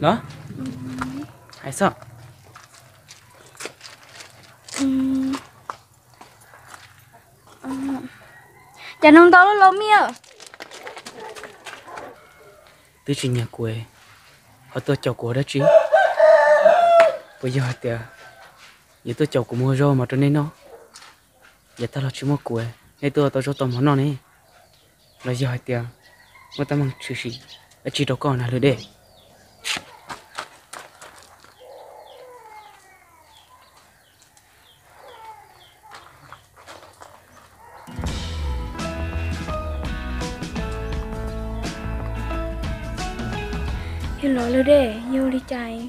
đó. Hay sao chả nông tao lo mía từ chuyện nhà quê họ tôi chầu của đó chứ. Bây giờ thì giờ tôi chầu của mua rau mà cho nên nó. Giờ tao là chỉ mua quê nên tôi tôi cho tao món nó này là giờ thì mà tao mang chữ gì chỉ đâu còn là được đấy hiểu lo rồi đấy yêu đi chạy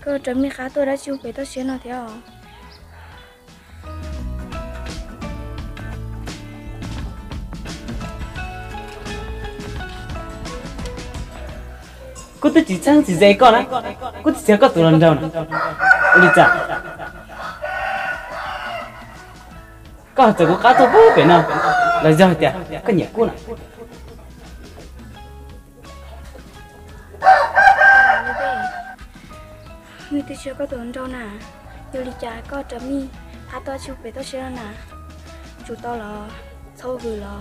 cơ chấm mi khá tôi đã chịu về tao xuyên nó theo cô tôi chỉ sang chỉ dạy con á. Cô chỉ sẽ có tụi lần đâu nè. Đi chả có từ cô cá tôi bố phải nào? Là giờ thì cái nhẹ cô nè mi tôi chưa có tuần đâu nè. Yêu đi chạy có chấm mi thà tao chịu về tao xuyên nè. Chủ tao là sâu gửi là.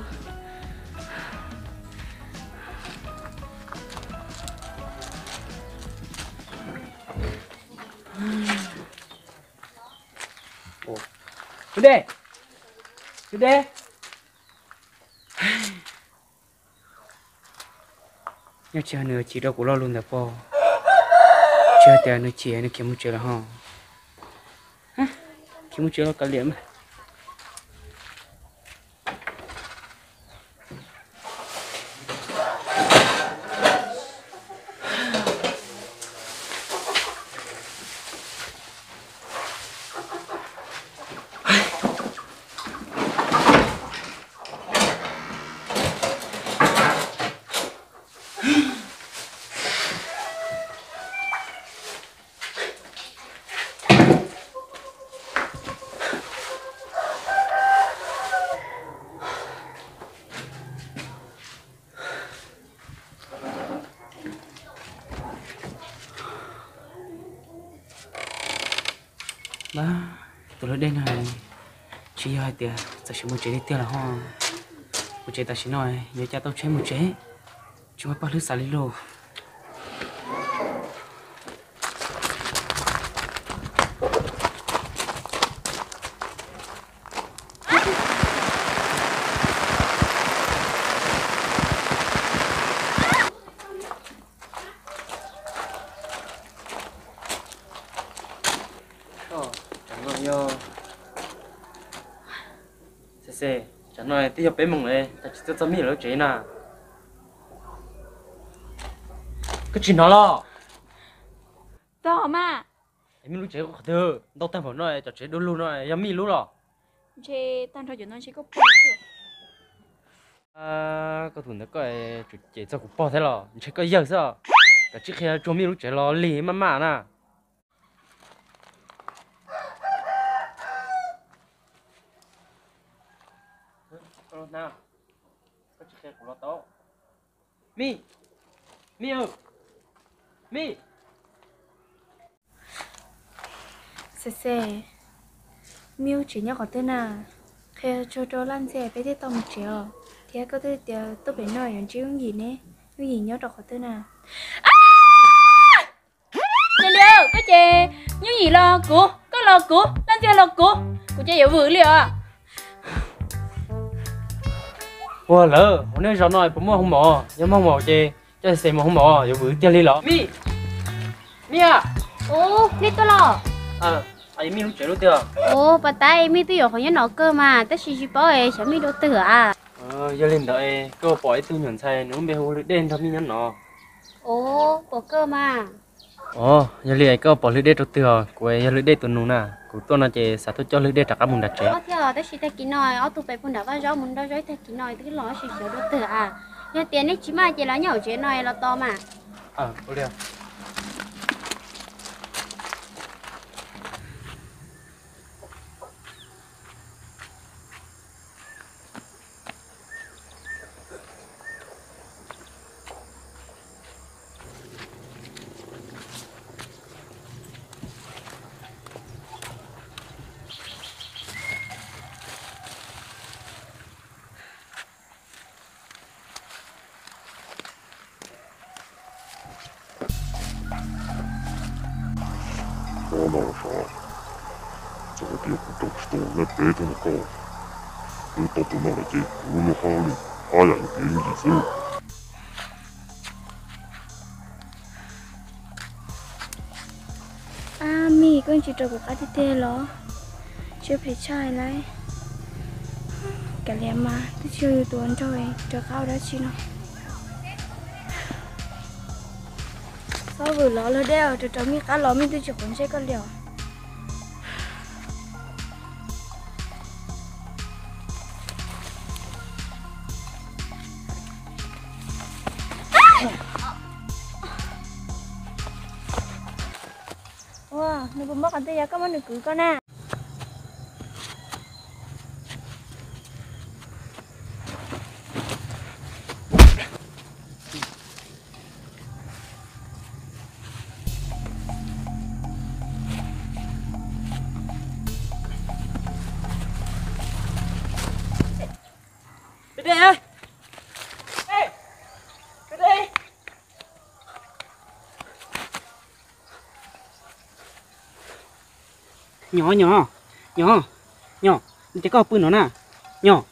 근데 근데 Chú đê Nhớ chờ nữa chị đâu cũng lo luôn được po Chờ tè nữa chị nữa kiếm một chờ là ho Kiếm một chờ là cả liệm Ba Tôi nói đây này Chị hai tiền Sao chỉ một chế đi tiền là ho Một chế ta chỉ nói, Nhớ cha tao chế một chế. Chúng mày bắt lướt xả lý tí hợp bé mong này ta chỉ cho mi ở chế nè cái chuyện đó lo. Tao mà em lúc chế có thơ. Đâu tam phẩm nói cho chế đôi luôn nói yam mi lúc rồi chế tao cho chuyện nó chỉ có bao à có thủ nó coi chế cho cũng bỏ thế rồi chế có giờ sao cái chiếc kia cho mi lúc chế lo lì mà mà nè nào có chiếc kia của lo tao mi. Mi ơi. Mi. Xe xe. Miêu chỉ nhớ có tên à? Khi cho cho lan xe bé thế tao một triệu thì có thể thì tôi phải nói những chuyện gì nè. Cái gì nhớ được có tên à? Chị liêu, cái chị Như gì lo của, có lo của Lan xe lo của Của chị hiểu vừa liêu à Wow lỡ, hôm nay nói bố mua không mỏ, nhưng mà mỏ chê, cho xem mà không mỏ, giờ vừa tiền đi lọ. Mi, mi à, Ồ, đi tôi lo à, ai mi lúc chơi lúc tiền. Ồ, bà tay mi tôi hiểu khỏi nhớ nó cơ mà. Tất xì xì bó ấy, chẳng mi đồ tử à. Ờ, giờ lên đợi, cơ bỏ tư nhận sai, nếu bé hồ đen thằng mi nhắn nó. Ồ, bỏ cơ mà Ồ, giờ lên cơ bỏ lưỡi đen trong tiền, của giờ lưỡi đen tuần nụ nè, của tôi là chê, sao tôi cho lưỡi đen trả cả mùng đặt chế. Có theo, tất xì thay kỹ nói Ở tụ bày phun đã vào gió muốn đâu dối thay kỹ nói Tức là xì xì đồ tử à. Nhưng tiền ấy chỉ mà chị là nhỏ chế nói là to mà. À, ô liều. 事，那别他妈搞，都到不闹了这，我们好哩，哎呀，别意思。 à mi con chỉ trâu của cá tê lo chưa phải chai lấy cả lem mà tôi chưa tuần rồi chờ cao đó chi nó sao vừa lỡ lỡ đeo chờ trâu mi cá lỡ mi tôi chỉ còn chơi con liều nó bấm có món được cưỡi con à. Nhỏ nhỏ. Nhỏ Nhỏ. Chỉ có bự nó nè Nhỏ.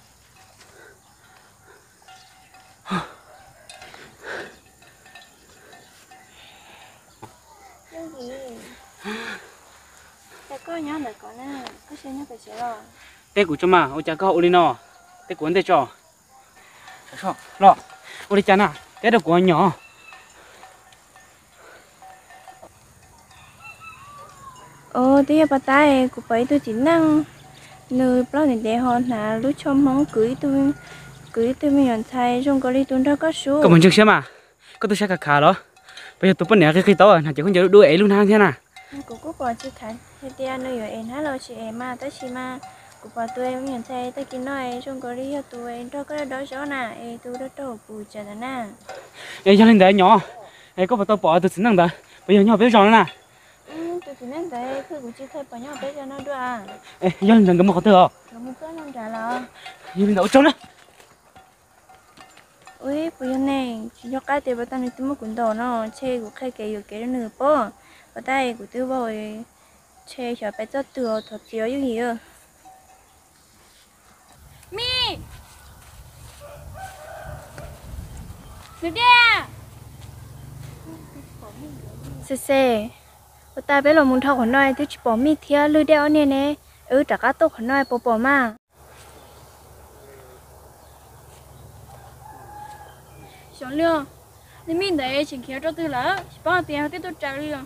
Tê của cho mà. Ôi chả có ổ đi nó Tê anh tê cho Sao Lo. Ôi đi chả nè Tê được của nhỏ Ồ, tí bà tay của bấy tôi chỉ năng. Nơi bao nhiêu để họ là lúc cho mong cưới tôi cưới tôi mình nhận thay trong có đi tuần đó có số. Có mình chừng xem mà Có tôi sẽ cả khá đó. Bây giờ tôi bận nè cái khi tao à Chỉ không nhớ đuôi ấy luôn ha thế nào Cũng có còn chưa. Thế thì anh nơi em hello chị em mà tới chị mà của bà tôi em nhận thay tới kia nói trong có đi cho tôi em. Đó có đó chỗ nè em tôi đó đâu bù chờ nè. Ê cho lên đấy nhỏ. Ê có phải tao bỏ tôi xin năng đó Bây giờ nhỏ biết rõ nè Ừ, tôi chỉ nên thế cứ cũng chỉ thấy bao nhiêu bé cho nó đưa à. Ê cho lên đừng có cái thừa Rồi một cái non trả lo. Cho lên đậu trốn đó ui bây giờ này chỉ cho cái tiền bắt tay tôi mới cuốn đồ nó chơi của khai cái cái nữa bố. Bắt tay của tôi rồi chơi cho bé cho tôi thật chiếu như gì mi! Được đi à tay bé là muốn thâu khoản nói tôi chỉ bỏ mi thia lưỡi đeo nè nè ừ trả cá tốt khoản nói bỏ bỏ mà xong liền thì mình đấy chỉ kéo cho tôi là bao tiền thì tôi trả liền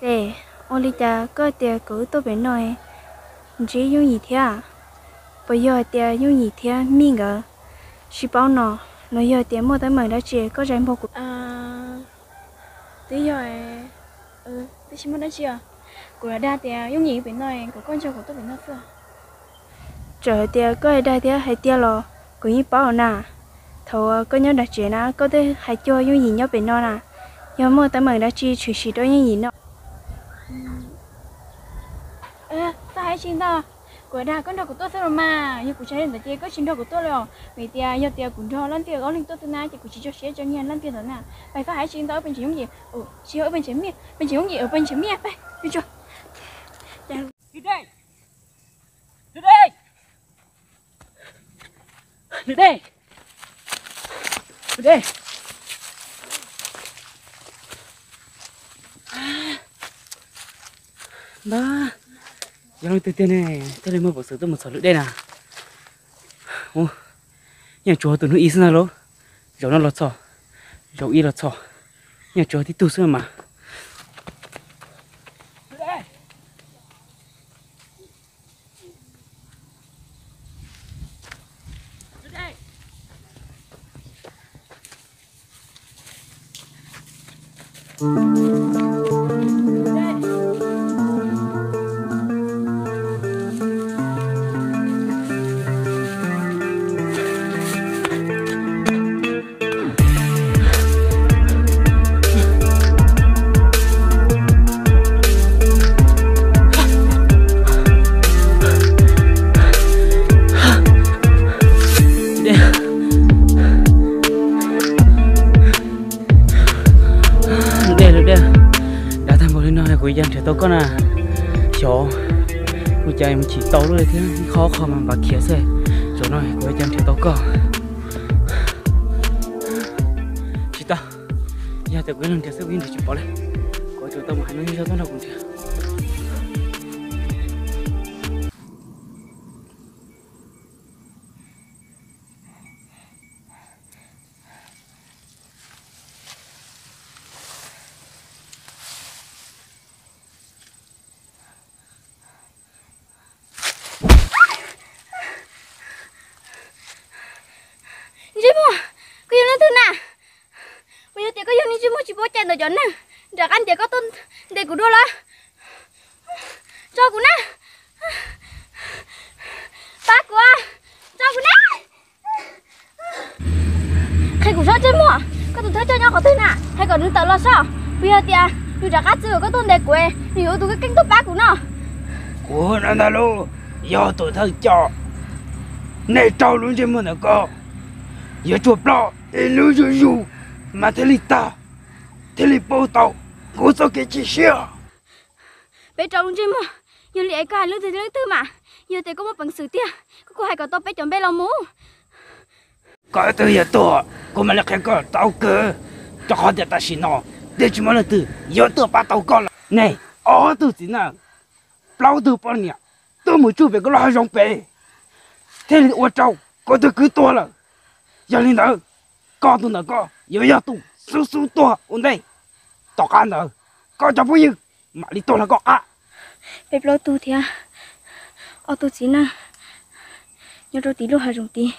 xe Olita có tiền cứ tôi bé nói chỉ dùng gì thế à bây giờ tiền dùng gì thế mình ngờ chỉ bảo nó nó giờ tiền mua tới mày đã chỉ có rèn bộ của à tí rồi ừ tí chỉ muốn nói chưa? Của đa tiền giống như bên này của con trai của tôi bên nó chưa? Trời tia có đây tia hay tia lo cũng như bảo nè thầu có nhớ đặt chuyện á có thể hay cho những gì nhớ bên nó nè nhớ mơ tới mừng đã chi sĩ đó những gì nó ê ta hãy xin ta của đa con đầu của tôi sao mà? Như của trái là chơi có chính đầu của tôi rồi. Vì tiền do tiền cũng cho lăn tiền có linh tôi từ nay chỉ của chỉ cho xe cho nhiên lăn tiền thế nè phải phải hãy chính ta bên chỉ không gì ừ chỉ ở bên chỉ miệng bên chỉ không gì ở bên chỉ miệng phải đi chưa Đi đây. Đi đây. Đi đây. Đi đây. À. Ba. Giờ tôi tiên này Tôi lấy một bộ sửa tôi một sửa lưỡi đây nè Ô, Nhà chùa tôi nó ý xin nào Dẫu nó lọt sọ Dẫu y lọt sọ Nhà chùa thì tu sửa mà. Quỷ tôi con à chỗ cô chạy mình chỉ tấu rồi thế khó khó mà bà kia xe. Rồi nói quỷ dân chỉ tấu có chỉ ta, giờ tôi quên lần kia sẽ quên được chụp bỏ lên. Có chỗ tao mà hắn nó như sao tôi nào cũng thiệt nó chọn nè. Đã ăn thì có tôn để của đua là. Cho của nè. bác của, à. cho của nè. hay của sao chị mua? Có tụi thấy cho nhau có thứ à, Hay còn đứng tự lo sao? Bây giờ thì à, dù đã cắt chưa có tôn để của em, nếu tụi cái kinh tốt bác của nó. của nó là lô do tôi thơ cho này trâu luôn trên mua nó có giờ chụp lo để lưu dù dù mà thế li tao thế li bao tàu của tôi cái chi xia bé trâu luôn chị mua. Giờ liệu có hai lứa thì lứa tư mà. Giờ thì có một bằng sự tia. Có cô hai có tao bé chọn bé lòng mũ. có từ giờ tôi của mà là cái có tàu cơ. Cho họ để ta xin nó. Để chúng mà là từ giờ tôi bắt tàu con là này ở từ gì nào? Bao từ bao nhiêu tôi mới chụp về cái lo rong bể. Thế thì ô trâu có từ cứ to là giờ linh đó có tôi nó có? Giờ giờ tôi su su to ổn đây tao ăn rồi có cho bao nhiêu mà đi to là có à bé lo tu thì à. Ở tu chỉ na. Nhớ rồi tí lúc hai rồng tí.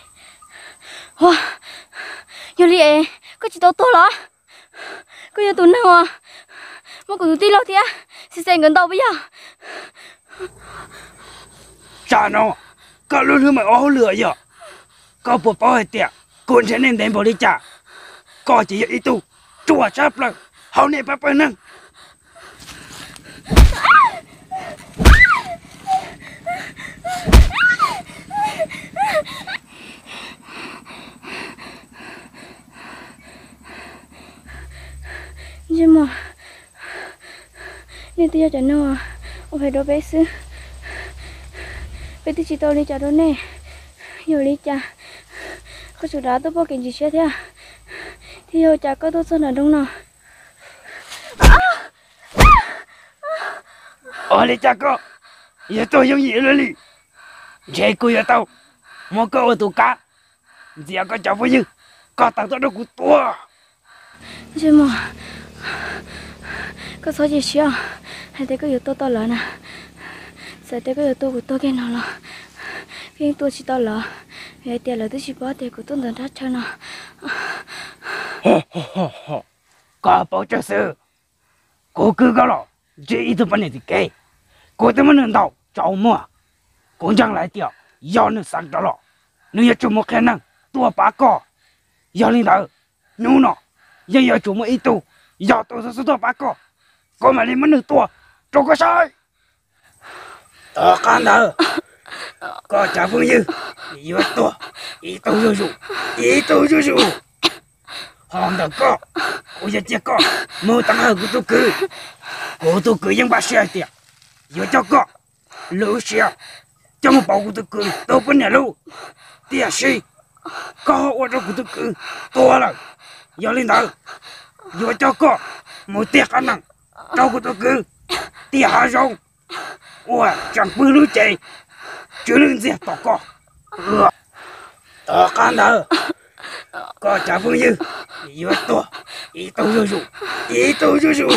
Wow. Giờ liệu có chỉ tao to là. Có giờ tụi nào à? Mà tụi tí lo thì à. Xin xem gần đâu bây giờ. cha nó có luôn luôn mà ô lửa giờ có bộ bao hết tiệt con sẽ nên đến bộ đi cha có chỉ ít tu. Chùa sắp lần hậu này bà bà nâng Nhưng mà Nên tôi cho nó Ông phải đồ bé xứ. Bé tôi chỉ tôi đi cho đó nè. Giờ đi cha Có chỗ đó tôi bỏ kiện gì chết thế à? Thì giờ chả có tôi sơn ở đâu nào. Ở đây cha có. Giờ tôi giống gì lên đi dễ cô giờ tao mua có ở tụ cá. Giờ có cháu với như. Có tao tôi đâu của tôi Nhưng mà Có số gì xíu Hay thế có yếu tố to lớn nè Sợ thế có yếu tố của tôi cái nào là Phiên tôi chỉ to lớn Vì tiền là tôi chỉ bỏ tiền của tôi ra cho nó có bảo cho sự cô cứ có lo chỉ ít thứ vấn đề thì kệ cô tôi mới nâng đầu cháu mua cũng chẳng lại tiêu do nó sang đó lo nếu như chúng một khả năng tua bá co do linh đạo nụ nó giờ giờ chúng một ít tu do tôi sẽ tua bá co có mà lên mới được tua cho có sai tớ can đỡ có trả phương như yêu tua ít tu vô dụ ít tu vô dụ hòn đầu có cô giờ chia có. Mơ tăng hơn của tôi cứ của tôi cứ dân ba xe tiệt giờ cho có lũ xe. Cho một bầu của tôi cứ tôi vẫn nhà lũ tiệt xe có ở trong của tôi cứ to là giờ lên đầu giờ cho có một tiệt ăn nặng. Trong của tôi cứ tiệt hà rong ôi chẳng bư lũ chạy chưa lên gì tỏ có ừ tỏ can đâu có trả phương như. Yêu to ý tôi vô dụ ý tôi vô dụ.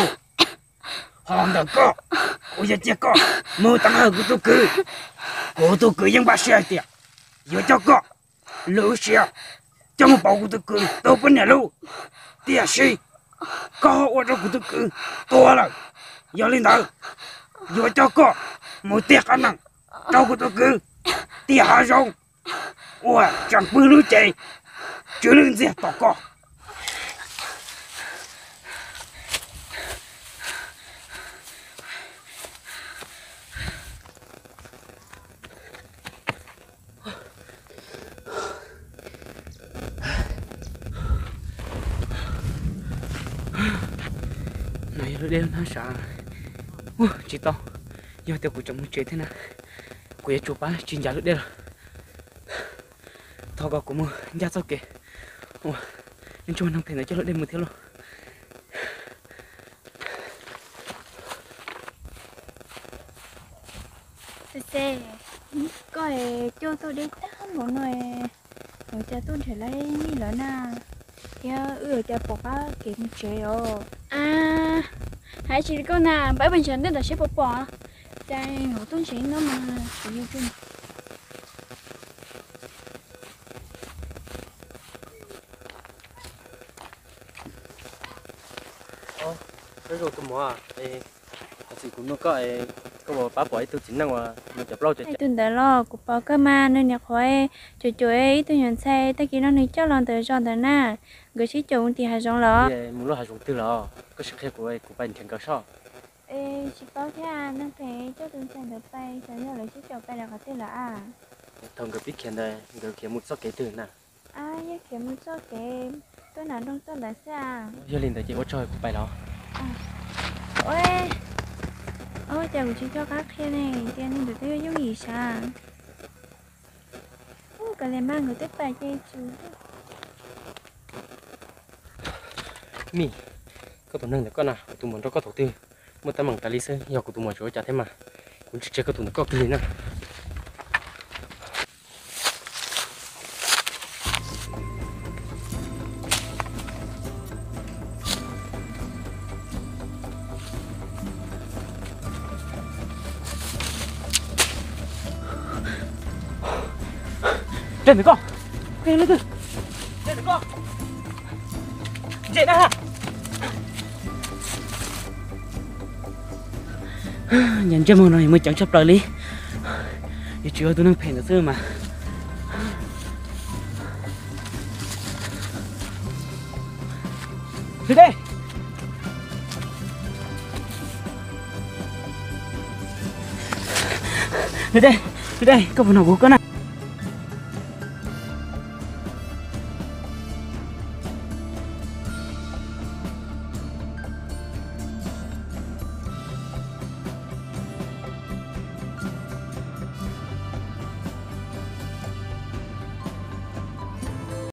Hòn đầu có cô giờ chưa có mơ tăng hơn của tôi cứ. Của tôi cứ dân ba xe tiệt giờ cho có lỡ xe. Cho một bầu của tôi cứ tôi vẫn nhà luôn tiệt si có ở trong của tôi cứ to lắm, giờ lên đầu giờ cho có một tiệt khả năng, trong của tôi cứ tiệt hạ rong ủa chẳng bự lưỡi chạy chưa lên gì tao có mày nó đeo nó sợ. Ủa, chị to. Giờ tôi cũng chẳng muốn chơi thế nào? Của chú chụp chuyên gia lúc đây rồi thọ có cũng mua giá sao kì Ủa, nhưng cho nó thể nói cho lúc đây một thiếu luôn xe xe coi cho tôi đi tắt một nơi rồi cha tôi trở lại như là na thì ừ cha bọc á kiếm chế rồi à hãy chỉ con nào bảy bình thường nên là sẽ bỏ bỏ đây ngủ tuần chỉ nó mà chỉ yêu chung cái rồi tôi mua thật sự cũng nó có ê có một bá bỏi tôi chính năng mà mình chụp lâu Ai tuần đã lo của bao cơ mà nên nhà khỏi chuối chuối tôi nhận xe ta kia nó này cho lần tới cho tới na người chỉ chồng thì hai giống lo muốn lo hai dùng tư lo có sự khác của ê của bạn thành cao sao ê chỉ bao thế à thế cho tuần xe được bay cho nên là chỉ chồng bay là có thể là à thông cái biết khen đây người kia một số cái từ nè à nhớ một số cái tôi nói đông tôi là sao giờ lên tới chị có chơi của bạn đó ôi. Ôi, chào chị cho các kia này. Tiền nên được tiêu giống gì Sang. ô cái này mang người tiếp bài chơi chú. Mi có tụi nâng được con nào tụi mình đó có thổ tư. Một tấm bằng tài lý sơ giờ của tụi mình chỗ trả thế mà. Cũng chỉ chơi có tụi nó có cái gì nè lên được con lên lên lên được con. Dậy đã. Nhận cho mọi người mới chẳng chấp lời lý. Vì chưa tôi đang phèn được xưa mà. Đi đây Đi đây Đi đây Có phần nào bố con nào